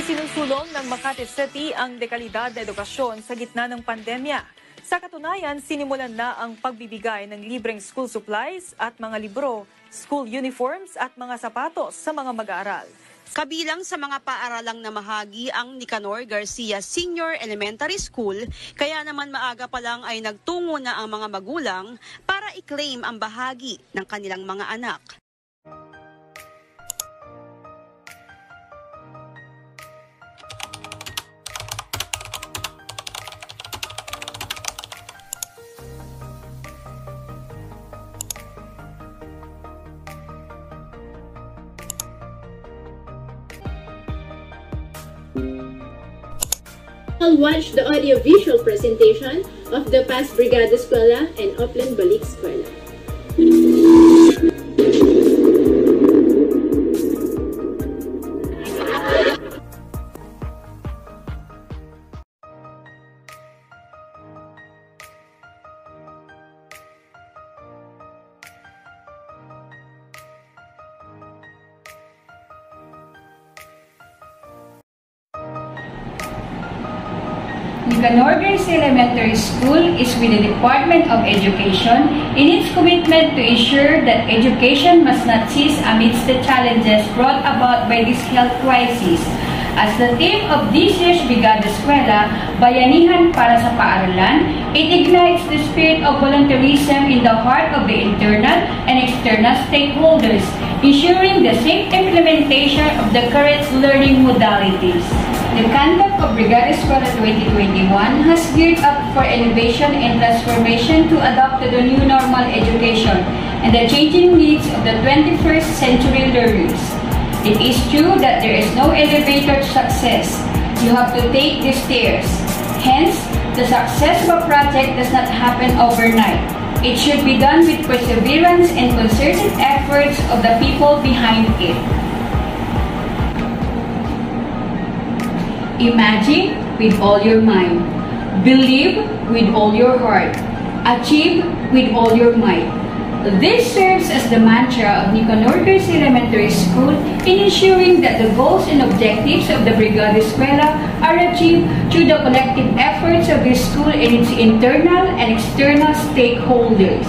Isinusulong ng Makati City ang dekalidad na edukasyon sa gitna ng pandemya. Sa katunayan, sinimulan na ang pagbibigay ng libreng school supplies at mga libro, school uniforms at mga sapatos sa mga mag-aaral. Kabilang sa mga paaralang namahagi ang Nicanor Garcia Senior Elementary School, kaya naman maaga pa lang ay nagtungo na ang mga magulang para i-claim ang bahagi ng kanilang mga anak. I'll watch the audio-visual presentation of the past Brigada Eskwela and Upland Balik Eskwela. Nicanor Elementary School is with the Department of Education in its commitment to ensure that education must not cease amidst the challenges brought about by this health crisis. As the theme of this year's Brigada Eskwela, Bayanihan para sa Paaralan, it ignites the spirit of volunteerism in the heart of the internal and external stakeholders, ensuring the safe implementation of the current learning modalities. The conduct of Brigada Eskwela 2021 has geared up for innovation and transformation to adapt to the new normal education and the changing needs of the 21st century learners. It is true that there is no elevator to success. You have to take the stairs. Hence, the success of a project does not happen overnight. It should be done with perseverance and concerted efforts of the people behind it. Imagine with all your mind. Believe with all your heart. Achieve with all your might. This serves as the mantra of Nicanor Garcia Elementary School in ensuring that the goals and objectives of the Brigada Eskwela are achieved through the collective efforts of the school and its internal and external stakeholders.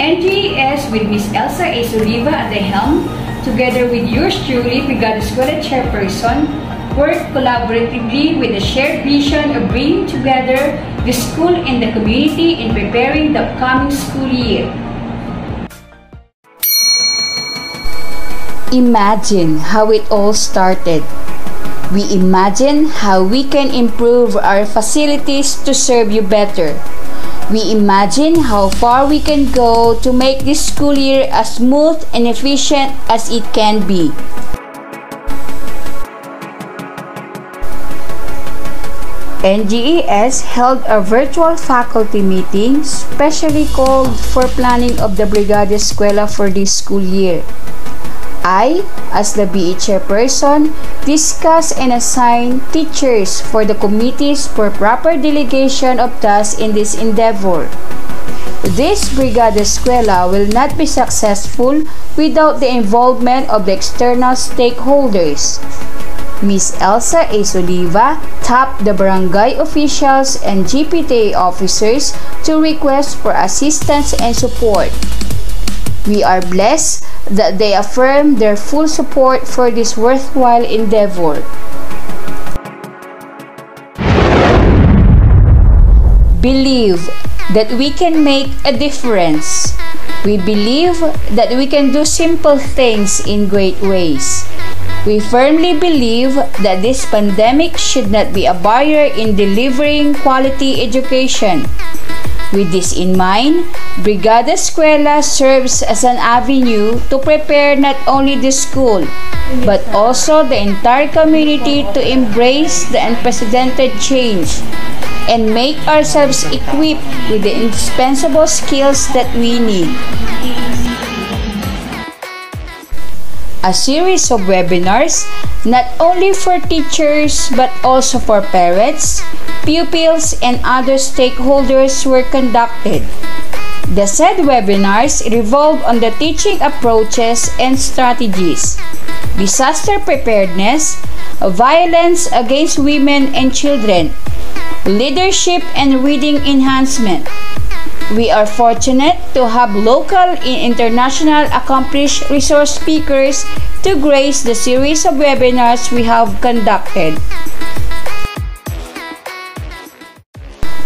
NGES with Ms. Elsa A. Soliva at the helm, together with yours truly, Brigada Eskwela Chairperson, work collaboratively with a shared vision of bringing together the school and the community in preparing the upcoming school year. Imagine how it all started. We imagine how we can improve our facilities to serve you better. We imagine how far we can go to make this school year as smooth and efficient as it can be. NGES held a virtual faculty meeting specially called for planning of the Brigada Eskwela for this school year. I, as the BE chairperson, discuss and assign teachers for the committees for proper delegation of tasks in this endeavor. This Brigada Eskwela will not be successful without the involvement of the external stakeholders. Ms. Elsa A. Soliva tapped the barangay officials and GPTA officers to request for assistance and support. We are blessed that they affirm their full support for this worthwhile endeavor. Believe that we can make a difference. We believe that we can do simple things in great ways. We firmly believe that this pandemic should not be a barrier in delivering quality education. With this in mind, Brigada Eskwela serves as an avenue to prepare not only the school, but also the entire community to embrace the unprecedented change and make ourselves equipped with the indispensable skills that we need. A series of webinars not only for teachers but also for parents, pupils, and other stakeholders were conducted. The said webinars revolve on the teaching approaches and strategies. disaster preparedness, violence against women and children, leadership and reading enhancement. We are fortunate to have local and international accomplished resource speakers to grace the series of webinars we have conducted.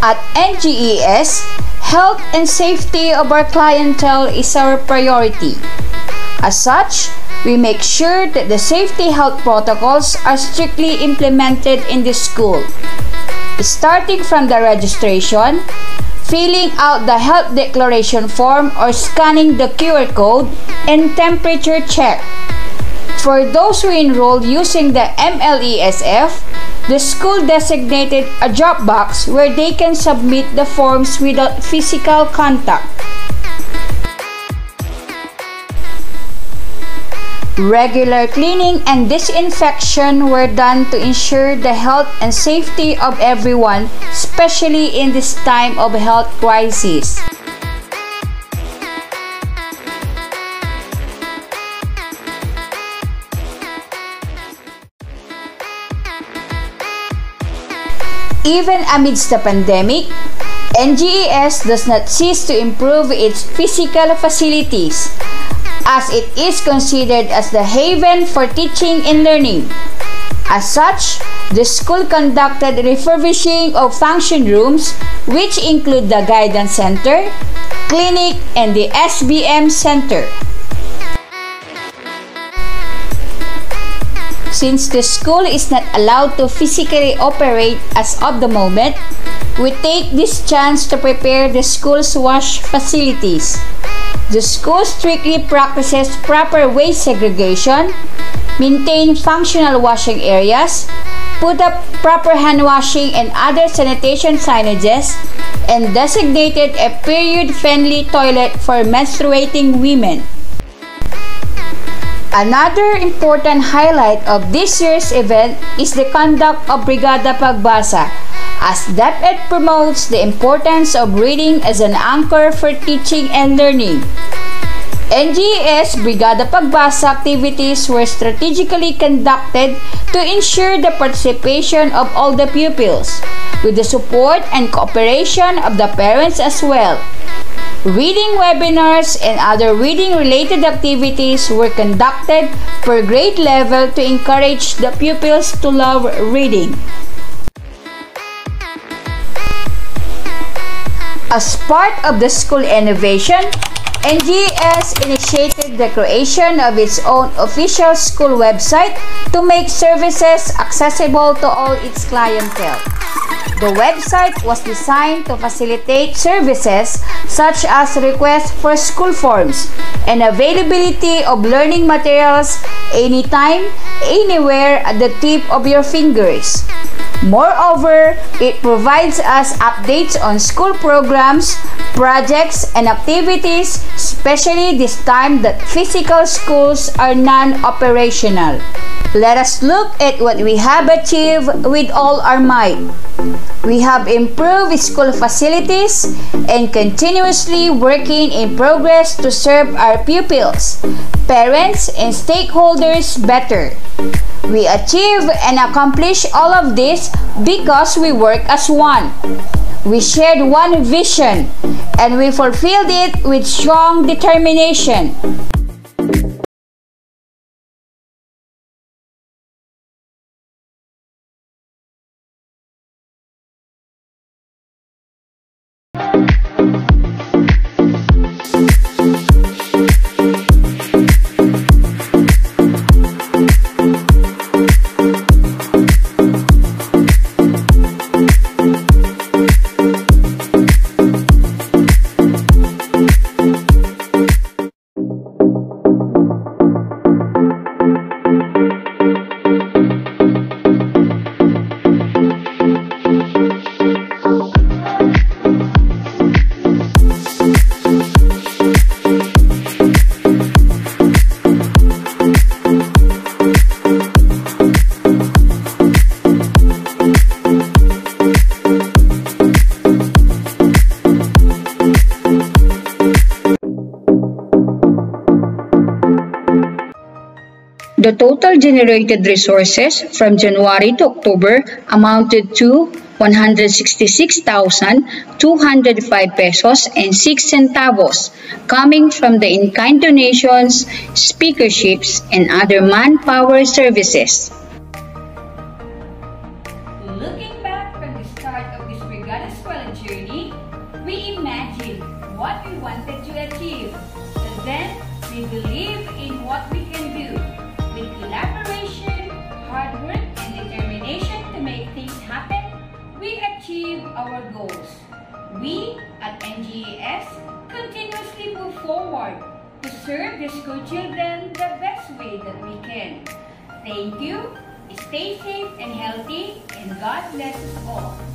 At NGES, health and safety of our clientele is our priority. As such, we make sure that the safety health protocols are strictly implemented in the school. Starting from the registration, filling out the health declaration form or scanning the QR code and temperature check. For those who enrolled using the MLESF, the school designated a drop box where they can submit the forms without physical contact. Regular cleaning and disinfection were done to ensure the health and safety of everyone, especially in this time of health crisis. Even amidst the pandemic, NGES does not cease to improve its physical facilities as it is considered as the haven for teaching and learning. As such, the school conducted refurbishing of function rooms which include the guidance center, clinic, and the SBM center. Since the school is not allowed to physically operate as of the moment, we take this chance to prepare the school's wash facilities. The school strictly practices proper waste segregation, maintain functional washing areas, put up proper hand washing and other sanitation signages, and designated a period-friendly toilet for menstruating women. Another important highlight of this year's event is the conduct of Brigada Pagbasa, as that DepEd promotes the importance of reading as an anchor for teaching and learning. NGES Brigada Pagbasa activities were strategically conducted to ensure the participation of all the pupils, with the support and cooperation of the parents as well. Reading webinars and other reading-related activities were conducted for grade level to encourage the pupils to love reading. As part of the school innovation, NGES initiated the creation of its own official school website to make services accessible to all its clientele. The website was designed to facilitate services such as requests for school forms and availability of learning materials anytime, anywhere at the tip of your fingers. Moreover, it provides us updates on school programs, projects, and activities, especially this time that physical schools are non-operational. Let us look at what we have achieved with all our might. We have improved school facilities and continuously working in progress to serve our pupils, parents, and stakeholders better. We achieve and accomplish all of this because we work as one. We shared one vision and we fulfilled it with strong determination. The total generated resources from January to October amounted to 166,205 pesos and 6 centavos coming from the in-kind donations, speakerships, and other manpower services. Achieve our goals. We at NGES continuously move forward to serve the school children the best way that we can. Thank you. Stay safe and healthy, and God bless us all.